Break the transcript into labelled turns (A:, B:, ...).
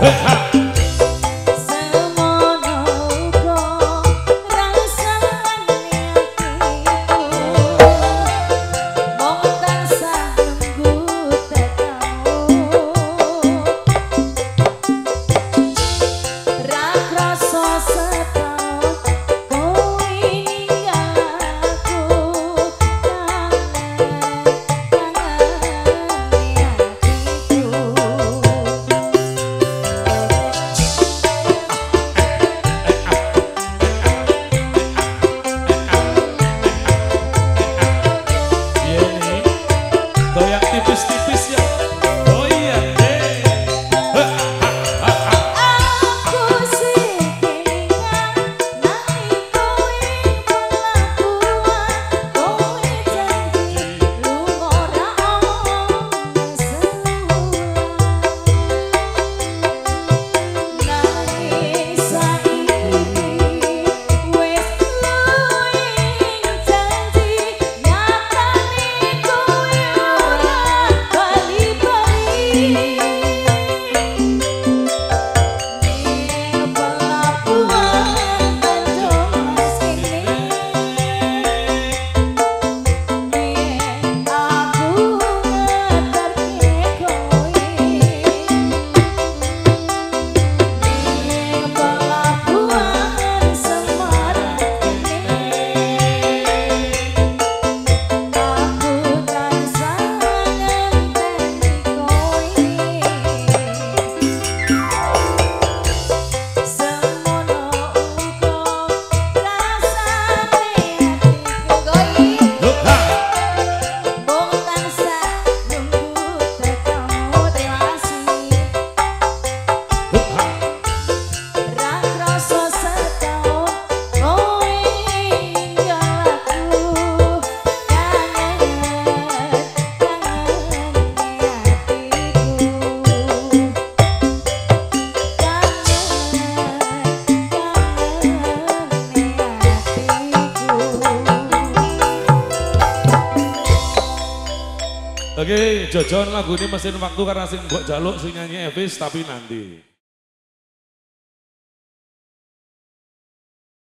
A: Hey, Oke, jojon lagu ini mesin waktu karena sing mbok jaluk sing nyanyi Evis tapi nanti.